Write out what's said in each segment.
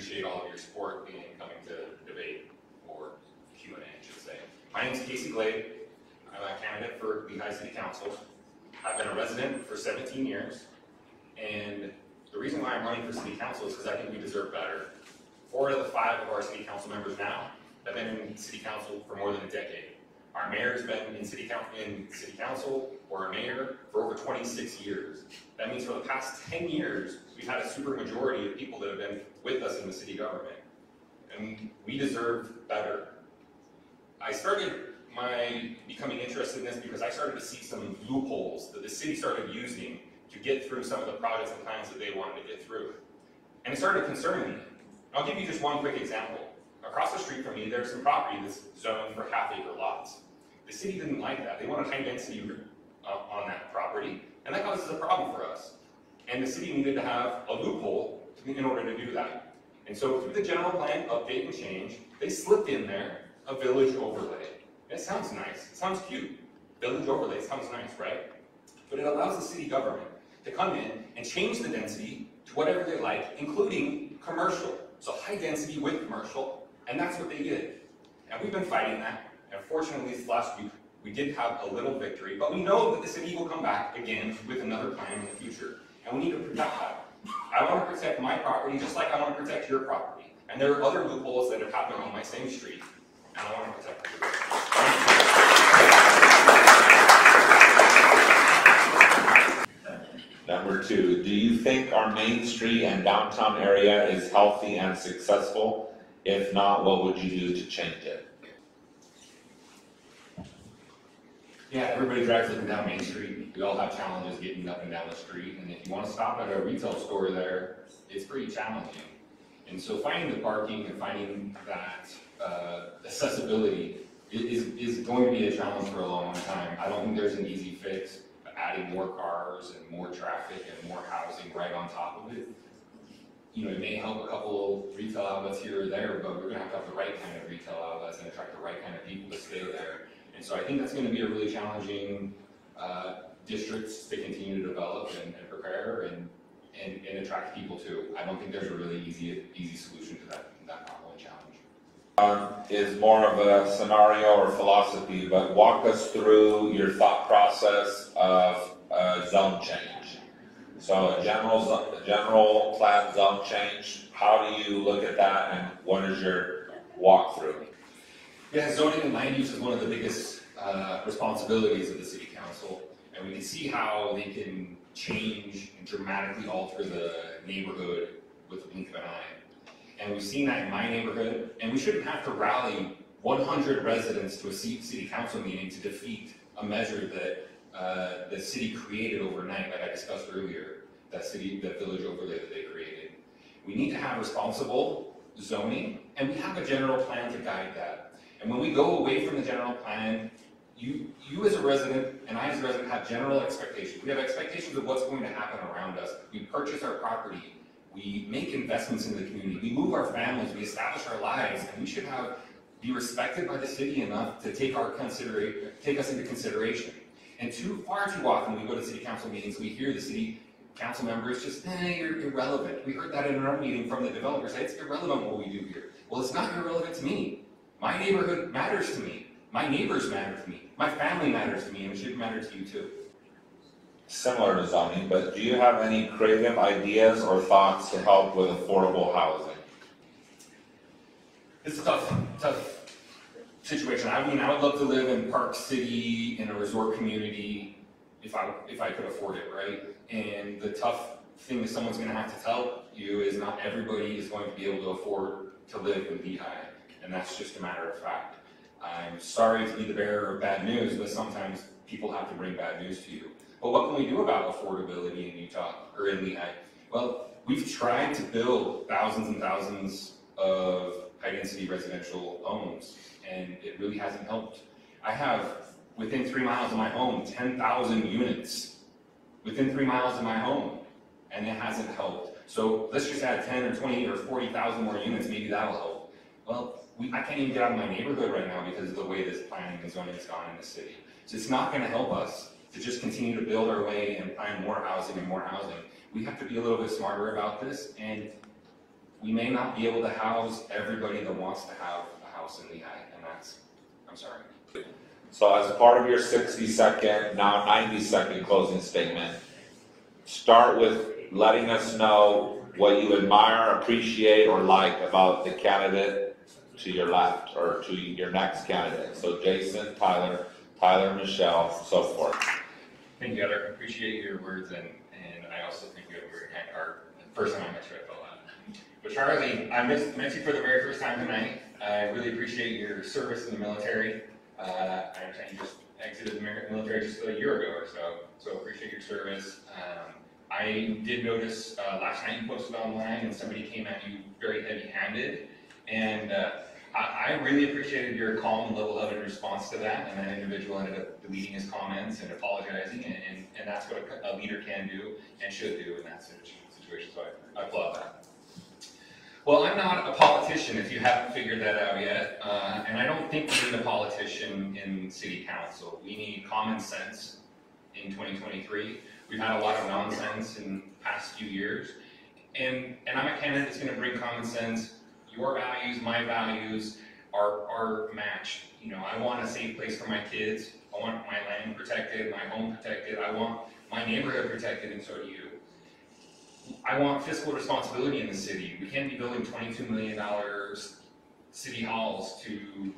appreciate all of your support in coming to debate, or Q and A, I should say. My name is Casey Glade. I'm a candidate for Lehi City Council. I've been a resident for seventeen years, and the reason why I'm running for city council is because I think we deserve better. Four out of the five of our city council members now have been in city council for more than a decade. Our mayor's been in city in city council or a mayor for over twenty-six years. That means for the past ten years, we've had a super majority of people that have been with us in the city government. And we deserve better. I started my becoming interested in this because I started to see some loopholes that the city started using to get through some of the projects and plans that they wanted to get through. And it started concerning me. I'll give you just one quick example. Across the street from me, there's some property that's zoned for half acre lots. The city didn't like that. They wanted high density uh, on that property, and that causes a problem for us. And the city needed to have a loophole in order to do that. And so through the general plan update and change, they slipped in there a village overlay. It sounds nice, it sounds cute. Village overlay sounds nice, right? But it allows the city government to come in and change the density to whatever they like, including commercial. So high density with commercial, and that's what they did. And we've been fighting that, and fortunately last week, we did have a little victory, but we know that the city will come back again with another plan in the future, and we need to protect that. I want to protect my property just like I want to protect your property. And there are other loopholes that have happened on my same street, and I want to protect them. Number two, do you think our Main Street and downtown area is healthy and successful? If not, what would you do to change it? Yeah, everybody drives up and down Main Street. We all have challenges getting up and down the street, and if you want to stop at a retail store there, it's pretty challenging. And so finding the parking and finding that uh, accessibility is, is going to be a challenge for a long time. I don't think there's an easy fix, adding more cars and more traffic and more housing right on top of it. You know, it may help a couple retail outlets here or there, but we're gonna have to have the right kind of retail outlets and attract the right kind of people to stay there. And so I think that's gonna be a really challenging, uh, districts to continue to develop and, and prepare and, and, and attract people to. I don't think there's a really easy, easy solution to that, that problem and challenge. Is more of a scenario or philosophy, but walk us through your thought process of, uh, zone change. So a general, a general plan zone change, how do you look at that and what is your walkthrough? Yeah, zoning and land use is one of the biggest uh, responsibilities of the city council, and we can see how they can change and dramatically alter the neighborhood with a blink of an eye. And we've seen that in my neighborhood, and we shouldn't have to rally one hundred residents to a city council meeting to defeat a measure that uh, the city created overnight, like I discussed earlier, that city, that village overlay that they created. We need to have responsible zoning, and we have a general plan to guide that. And when we go away from the general plan, you, you as a resident and I as a resident have general expectations. We have expectations of what's going to happen around us. We purchase our property, we make investments in the community, we move our families, we establish our lives, and we should have, be respected by the city enough to take our take us into consideration. And too, far too often, we go to city council meetings, we hear the city council members just, eh, you're irrelevant. We heard that in our meeting from the developers, it's irrelevant what we do here. Well, it's not irrelevant to me. My neighborhood matters to me. My neighbors matter to me. My family matters to me, and it should matter to you too. Similar to zoning, but do you have any creative ideas or thoughts to help with affordable housing? It's a tough, tough situation. I mean, I would love to live in Park City in a resort community if I, if I could afford it, right? And the tough thing that someone's gonna have to tell you is not everybody is going to be able to afford to live in Lehi, and that's just a matter of fact. I'm sorry to be the bearer of bad news, but sometimes people have to bring bad news to you. But what can we do about affordability in Utah, or in Lehi? Well, we've tried to build thousands and thousands of high-density residential homes, and it really hasn't helped. I have, within three miles of my home, ten thousand units within three miles of my home, and it hasn't helped. So let's just add ten or twenty or forty thousand more units, maybe that'll help. Well, we, I can't even get out of my neighborhood right now because of the way this planning and zoning has gone in the city. So it's not gonna help us to just continue to build our way and find more housing and more housing. We have to be a little bit smarter about this, and we may not be able to house everybody that wants to have a house in Lehi, and that's, I'm sorry. So as part of your sixty second, now ninety second closing statement, start with letting us know what you admire, appreciate, or like about the candidate to your left, or to your next candidate. So Jason, Tyler, Tyler, Michelle, so forth. Thank you, Heather. Appreciate your words, and, and I also think you very kind. The first time I met you, I felt that. But Charlie, I met, met you for the very first time tonight. I really appreciate your service in the military. Uh, I understand you just exited the mi- military just a year ago or so, so appreciate your service. Um, I did notice, uh, last night you posted online and somebody came at you very heavy-handed. And, uh, I, I really appreciated your calm and level-headed response to that, and that individual ended up deleting his comments and apologizing, and, and, and that's what a, a leader can do and should do in that situation, so I, I applaud that. Well, I'm not a politician, if you haven't figured that out yet, uh, and I don't think we need a politician in city council. We need common sense in twenty twenty-three. We've had a lot of nonsense in the past few years, and, and I'm a candidate that's gonna bring common sense your values, my values are, are matched. You know, I want a safe place for my kids, I want my land protected, my home protected, I want my neighborhood protected, and so do you. I want fiscal responsibility in the city, we can't be building twenty-two million dollars city halls to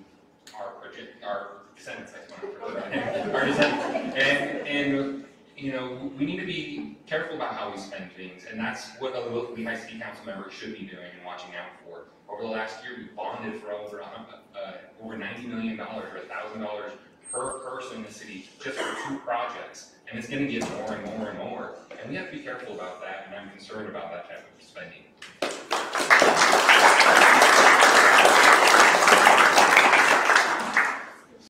our project, our descendants, I our descendants. And, and, you know, we need to be careful about how we spend things, and that's what a Lehi City Council member should be doing and watching out for. Over the last year, we bonded for over uh, over ninety million dollars or thousand dollars per person in the city just for two projects. And it's gonna get more and more and more, and we have to be careful about that, and I'm concerned about that type of spending.